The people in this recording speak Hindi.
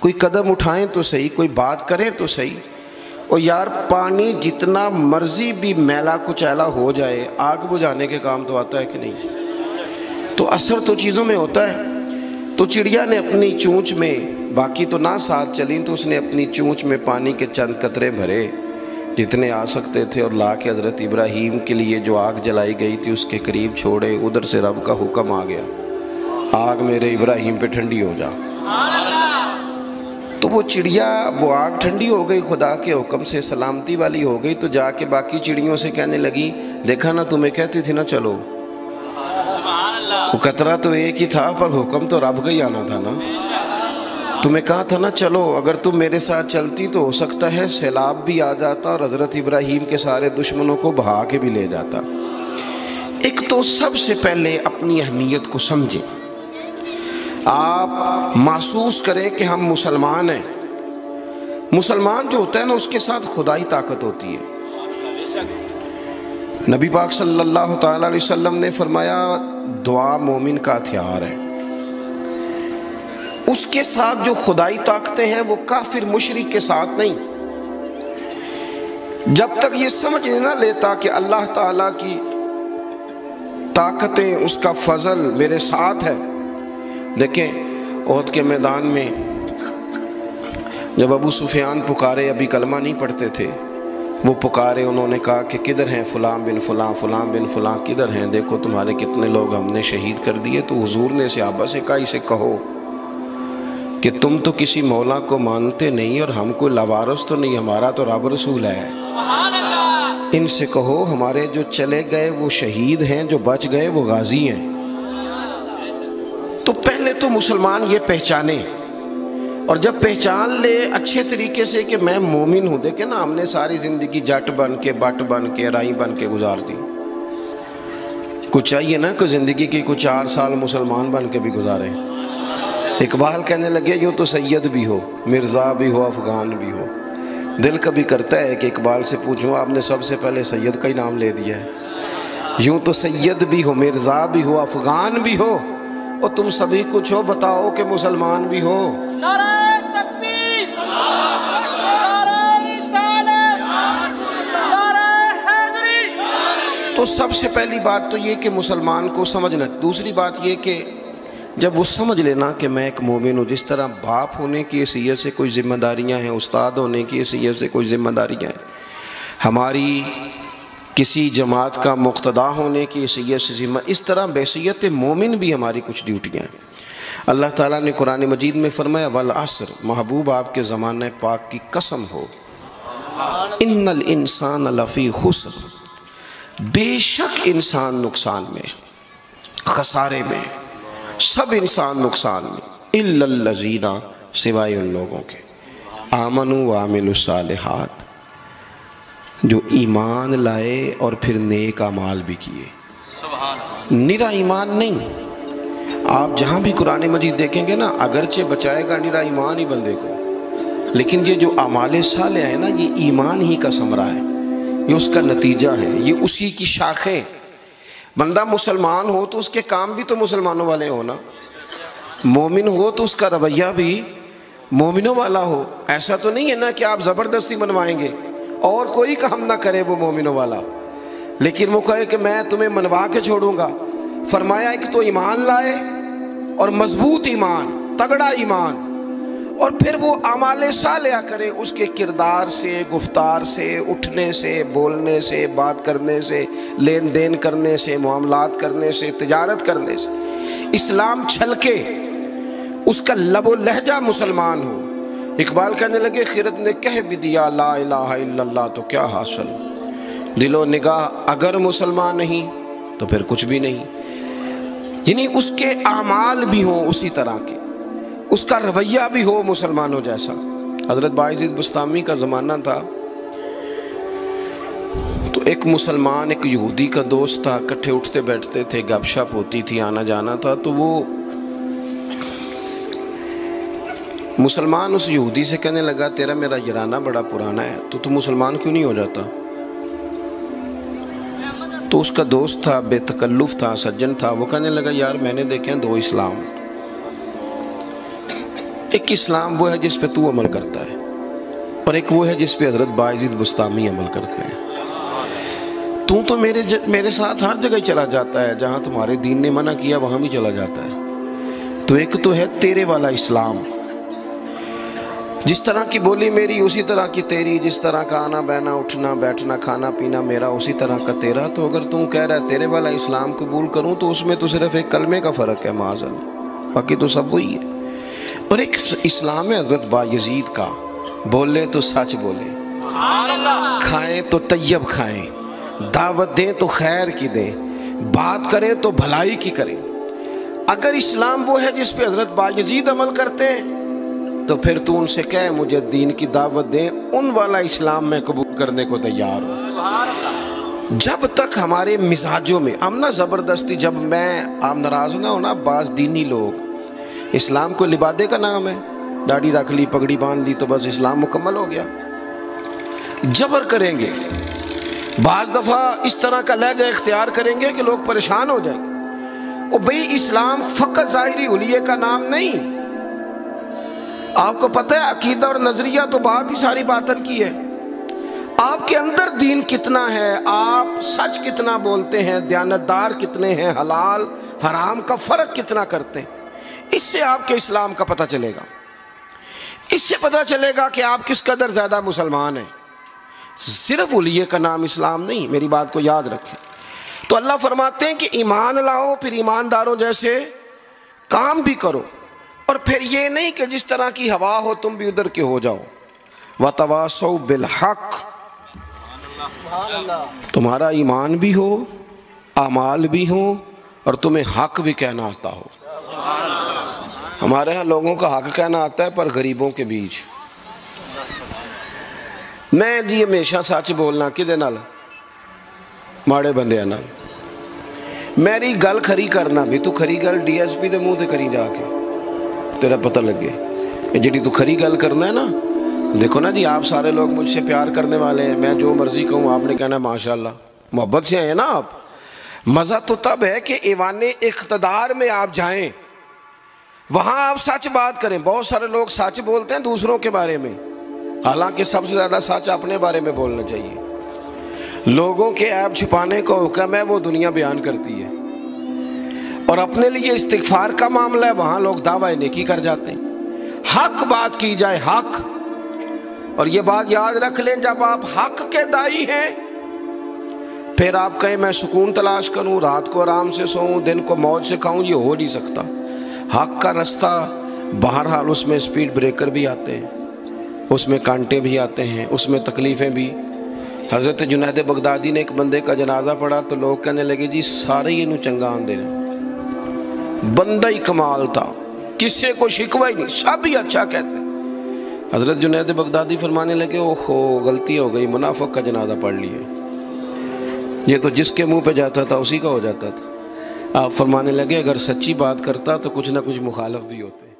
कोई कदम उठाएँ तो सही, कोई बात करें तो सही। और यार, पानी जितना मर्ज़ी भी मैला कुचैला हो जाए, आग बुझाने के काम तो आता है कि नहीं? तो असर तो चीज़ों में होता है। तो चिड़िया ने अपनी चूँच में, बाकी तो ना साथ चली तो उसने अपनी चूंच में पानी के चंद कतरे भरे, जितने आ सकते थे, और ला के हज़रत इब्राहीम के लिए जो आग जलाई गई थी, उसके करीब छोड़े, उधर से रब का हुक्म आ गया। आग मेरे इब्राहिम पे ठंडी हो जा। तो वो चिड़िया, वो आग ठंडी हो गई, खुदा के हुक्म से, सलामती वाली हो गई तो जाके बाकी चिड़ियों से कहने लगी, देखा ना तुम्हें, कहती थी ना चलो। वो कतरा तो एक ही था, पर हुक्म तो रब का ही आना था ना। तुम्हें कहा था ना, चलो, अगर तुम मेरे साथ चलती तो हो सकता है, सैलाब भी आ जाता और हज़रत इब्राहिम के सारे दुश्मनों को बहा के भी ले जाता। एक तो सबसे पहले अपनी अहमियत को समझें। आप महसूस करें कि हम मुसलमान हैं। मुसलमान जो होता है ना, उसके साथ खुदाई ताकत होती है। नबी पाक सल्लल्लाहु अलैहि वसल्लम ने फरमाया, दुआ मोमिन का हथियार है। उसके साथ जो खुदाई ताकतें हैं, वो काफिर मुशरक के साथ नहीं। जब तक ये समझ ना लेता कि अल्लाह ताला की ताकतें, उसका फजल मेरे साथ है देखें ओहद के मैदान में जब अबू सुफियान पुकारे अभी कलमा नहीं पढ़ते थे। वो पुकारे उन्होंने कहा कि किधर हैं फ़लाँ बिन फ़लाँ फ़लाँ बिन फ़लाँ किधर हैं? देखो तुम्हारे कितने लोग हमने शहीद कर दिए तो हुजूर ने सहाबा से कहा इसे कहो कि तुम तो किसी मौला को मानते नहीं और हम कोई लवारस तो नहीं हमारा तो रब रसूल है। इनसे कहो हमारे जो चले गए वो शहीद हैं जो बच गए वो गाजी हैं। मुसलमान ये पहचाने। और जब पहचान ले अच्छे तरीके से कि मैं मोमिन हूँ, देखे ना, हमने सारी ज़िंदगी जट बन के, बट बन के, राई बन के गुजार दी। कुछ चाहिए ना कि ज़िंदगी की, कुछ चार साल मुसलमान बन के भी गुजारे। इकबाल कहने लगे, यूँ तो सैयद भी हो, मिर्ज़ा भी हो, अफ़गान भी हो। दिल कभी करता है कि इकबाल से पूछूँ, आपने सबसे पहले सैयद का ही नाम ले दिया है। यूँ तो सैयद भी हो, मिर्ज़ा भी हो, अफ़गान भी हो। और तुम सभी कुछ हो बताओ कि मुसलमान भी हो। तो सबसे पहली बात तो ये कि मुसलमान को समझना। दूसरी बात ये कि जब वो समझ लेना कि मैं एक मोमिन हूँ जिस तरह बाप होने की हैसियत से कोई ज़िम्मेदारियाँ हैं उस्ताद होने की हैसियत से कोई ज़िम्मेदारियाँ हैं हमारी किसी जमात का मुख्तदा होने की हैसियत से जिम्मा। इस तरह बैसीत मोमिन भी हमारी कुछ ड्यूटियाँ हैं। अल्लाह ताला ने कुरान मजीद में फरमाया, वल असर, महबूब आपके ज़माने पाक की कसम हो। इन्नल इंसान लफ़ी खुसर, बेशक इंसान नुकसान में, खसारे में, सब इंसान नुकसान में, इल्लल्लज़ीना, सिवाय उन लोगों के। आमनु वामिलसालहात जो ईमान लाए और फिर नेक अमाल भी किए। निरा ईमान नहीं। आप जहाँ भी कुरान मजीद देखेंगे ना, अगरचे बचाएगा निरा ईमान ही बंदे को। लेकिन ये जो अमाल साल है ना, ये ईमान ही का समरा है। ये उसका नतीजा है। ये उसी की शाखें। बंदा मुसलमान हो तो उसके काम भी तो मुसलमानों वाले हो ना। मोमिन हो तो उसका रवैया भी मोमिनों वाला हो। ऐसा तो नहीं है ना कि आप ज़बरदस्ती मनवाएँगे। और कोई काम ना करे वो मोमिनों वाला। लेकिन वो कहे कि मैं तुम्हें मनवा के छोड़ूँगा। फरमाया, एक तो ईमान लाए और मज़बूत ईमान, तगड़ा ईमान, और फिर वो अमाल सालिया करे उसके किरदार से, गुफ्तार से, उठने से, बोलने से, बात करने से लेन देन करने से, मामलात करने से, तजारत करने से। इस्लाम छलके, उसका लबो लहजा मुसलमान हो। इकबाल कहने लगे खिरत ने कह भी दिया, ला इल्लल्लाह तो क्या हासिल? दिलो निगाह, अगर मुसलमान नहीं तो फिर कुछ भी नहीं। यानी उसके अमाल भी हों उसी तरह के, उसका रवैया भी हो मुसलमानों जैसा। हज़रत बाज़ बुस्तामी का ज़माना था तो एक मुसलमान, एक यहूदी का दोस्त था, इकट्ठे उठते बैठते थे, गपशप होती थी, आना जाना था तो वो मुसलमान उस यहूदी से कहने लगा तेरा मेरा यराना बड़ा पुराना है तो तू मुसलमान क्यों नहीं हो जाता? तो उसका दोस्त था बेतकल्लुफ़ था सज्जन था वो कहने लगा यार मैंने देखे हैं दो इस्लाम। एक इस्लाम वो है जिस पे तू अमल करता है और एक वो है जिस पे हज़रत बाजिद बुस्तामी अमल करते हैं। तू तो मेरे ज, मेरे साथ हर जगह चला जाता है जहाँ तुम्हारे दीन ने मना किया वहाँ भी चला जाता है। तो एक तो है तेरे वाला इस्लाम जिस तरह की बोली मेरी, उसी तरह की तेरी। जिस तरह का आना, बहना, उठना, बैठना, खाना, पीना मेरा, उसी तरह का तेरा। तो अगर तू कह रहा है, तेरे वाला इस्लाम कबूल करूँ तो उसमें तो सिर्फ़ एक कलमे का फ़र्क है, माजल। बाकी तो सब वही है। और एक इस्लाम है हज़रत बायजीद का। बोले तो सच बोले। खाएँ तो तैयब खाएँ। दावत दें तो खैर की दें। बात करें तो भलाई की करें। अगर इस्लाम वो है जिस पे हज़रत बायजीद अमल करते हैं तो फिर तू उनसे कह, मुझे दीन की दावत दे, उन वाला इस्लाम में कबूल करने को तैयार हूँ। जब तक हमारे मिजाजों में, हम ना ज़बरदस्ती, जब मैं, आप नाराज़ ना हो ना बाज दीनी लोग। इस्लाम को लिबादे का नाम है। दाढ़ी रख ली, पगड़ी बाँध ली तो बस इस्लाम मुकम्मल हो गया। जबर करेंगे। बाज दफ़ा इस तरह का लहजा इख्तियार करेंगे कि लोग परेशान हो जाएँगे और भाई, इस्लाम फ़कत ज़ाहरी उलिये का नाम नहीं। आपको पता है, अकीदा और नज़रिया तो बहुत ही सारी बातन की है। आपके अंदर दीन कितना है, आप सच कितना बोलते हैं, दयानतदार कितने हैं, हलाल, हराम का फ़र्क कितना करते हैं, इससे आपके इस्लाम का पता चलेगा। इससे पता चलेगा कि आप किस कदर ज़्यादा मुसलमान हैं। सिर्फ़ उलिये का नाम इस्लाम नहीं, मेरी बात को याद रखें। तो अल्लाह फरमाते हैं कि ईमान लाओ, फिर ईमानदारों जैसे काम भी करो। और फिर ये नहीं कि जिस तरह की हवा हो, तुम भी उधर के हो जाओ। व बिलहक। तुम्हारा ईमान भी हो अमाल भी हो, और तुम्हें हक भी कहना आता हो। हमारे यहाँ लोगों का हक कहना आता है, पर गरीबों के बीच। मैं जी हमेशा सच बोलना कि माड़े बंद मेरी गल खरी करना भी, तू खरी गल डीएसपी के मुँह से करी जाके तेरा पता लगे। जी तू खरी गल करना है ना? देखो ना जी, आप सारे लोग मुझसे प्यार करने वाले हैं। मैं जो मर्ज़ी कहूँ, आपने कहना माशाल्लाह। मोहब्बत से आए ना आप? मज़ा तो तब है कि ईवान इकतदार में आप जाएँ। वहाँ आप सच बात करें। बहुत सारे लोग सच बोलते हैं दूसरों के बारे में। हालाँकि सबसे ज़्यादा सच अपने बारे में बोलना चाहिए। लोगों के ऐप छुपाने का हुक्म है, वो दुनिया बयान करती है। और अपने लिए इस्तफार का मामला है, वहाँ लोग दावा नेकी कर जाते हैं। हक बात की जाए, हक। और ये बात याद रख लें, जब आप हक के दाई हैं, फिर आप कहें, मैं सुकून तलाश करूँ, रात को आराम से सोऊं, दिन को मौज से खाऊं, ये हो नहीं सकता। हक का रास्ता, बहरहाल उसमें स्पीड ब्रेकर भी आते हैं, उसमें कांटे भी आते हैं, उसमें तकलीफ़ें भी। हज़रत जुनैद बगदादी ने एक बंदे का जनाजा पढ़ा तो लोग कहने लगे, जी, सारे ही चंगा आंदे रहे बंदा ही कमाल था। किसी को शिकवा ही नहीं, सब ही अच्छा कहते। हज़रत जुनेद बगदादी फरमाने लगे, ओहो, गलती हो गई, मुनाफक का जनाजा पढ़ लिए। ये तो जिसके मुँह पे जाता था, उसी का हो जाता था। आप फरमाने लगे, अगर सच्ची बात करता तो कुछ ना कुछ मुखालफ भी होते।